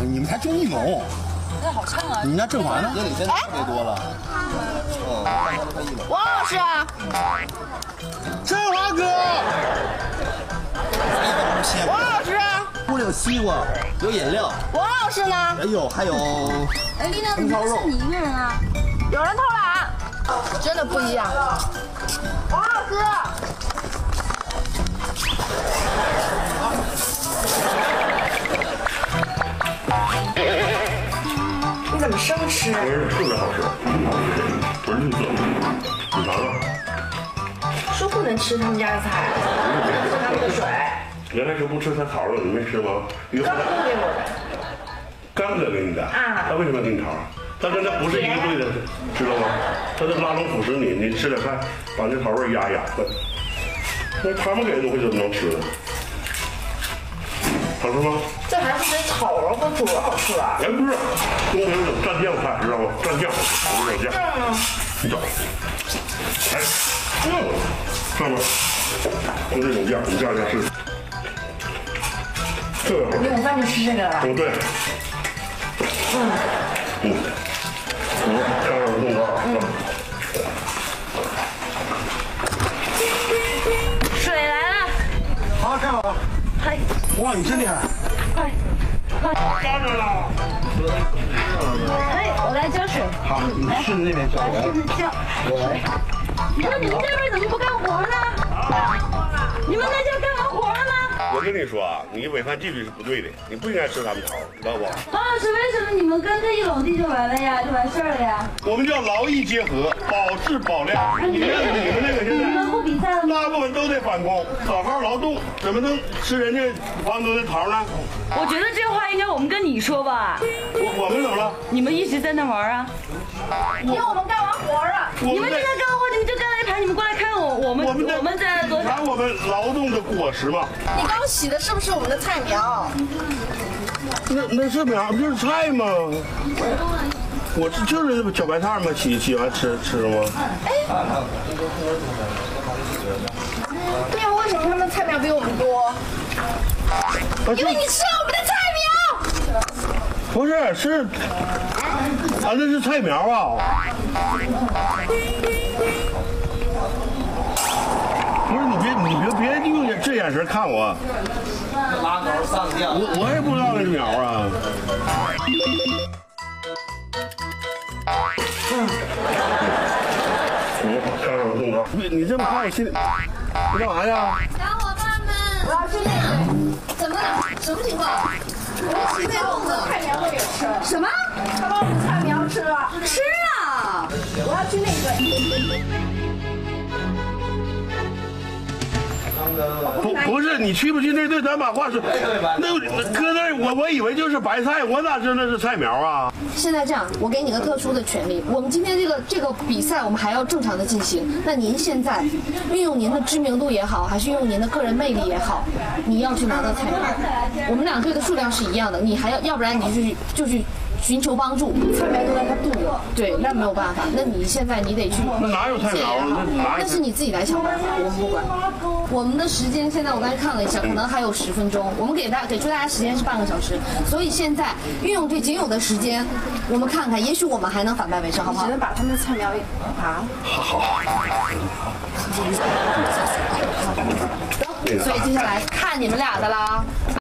你们才争一谋，那好唱啊！你们家振华呢？哥，里现在特别多了。嗯，大家都可以了。王老师，振华哥，王老师，屋里有西瓜，有饮料，王老师呢？哎呦，还有哎，丽娜，怎么是你一个人啊？有人偷懒，真的不一样。王老师，生吃？不是特别好吃，不是绿色，你尝尝。说不能吃他们家的菜，不能喝他们的水，原来是不吃他桃的，你没吃吗？刚他给我的。刚哥给你的，啊他为什么要给你桃？他跟他不是一个队的，知道吗？他在拉拢腐蚀你，你吃点饭，把那桃味压压。那他们给的东西怎么能吃呢？好吃吗？这还是得炒了和煮了好吃啊！哎，不是，东北有种蘸酱菜，知道吗？蘸酱，我有酱。你找，哎，嗯，看吧，就这种酱，你蘸一下试试，特别好吃。你午饭就吃这个了。嗯，对。嗯。嗯。嗯，看看我弄的啊。哇，你真厉害！快，快！干着了。哎，我来浇水。好，你顺着那边小来，试试浇。那你们这边怎么不干活呢？你们那叫干完活了吗？我跟你说啊，你违反纪律是不对的，你不应该吃他们桃，知道不？王老师，为什么你们跟这一垄地就完了呀？就完事儿了呀？我们叫劳逸结合，保质保量。你看你们那个现在。不比赛了吗？大部分都得返工，好好劳动，怎么能吃人家房东的桃呢？我觉得这话应该我们跟你说吧，我我们怎么了？你们一直在那玩啊，因为我们干完活了。我你们正在干活，你们就干了一盘，你们过来看我，我们我们在我们在多少？看我们劳动的果实嘛。你刚洗的是不是我们的菜苗？那那是苗不就是菜吗？我这就是小白菜嘛，洗洗完吃吃吗？对呀，为什么他们菜苗比我们多？啊，因为你吃了我们的菜苗。不是是，啊那是菜苗啊。不是你别你别别用眼这眼神看我，拉钩上吊。我我也不知道这是苗啊。你你这么看我心里，你干嘛呀？小伙伴们，我要去那个，怎么了？什么情况？我现在把我们的菜苗都给吃了。什么？他把我们菜苗吃了。吃啊！我要去那个。不不是你去不去那队，咱把话说。那搁那我我以为就是白菜，我咋知道那是菜苗啊？现在这样，我给你个特殊的权利。我们今天这个这个比赛，我们还要正常的进行。那您现在运用您的知名度也好，还是运用您的个人魅力也好，你要去拿到菜苗。我们两队的数量是一样的，你还要，要不然你就去就去寻求帮助。菜苗都在他肚子。对，那没有办法。那你现在你得去那哪有菜苗啊那哪有那是你自己来想办法，我们不管。我们的时间现在我刚才看了一下，可能还有十分钟。我们给大给出大家时间是半个小时，所以现在运用这仅有的时间，我们看看，也许我们还能反败为胜，好不好？只？能把他们的菜苗啊。好。好。好。所以接下来看你们俩的啦。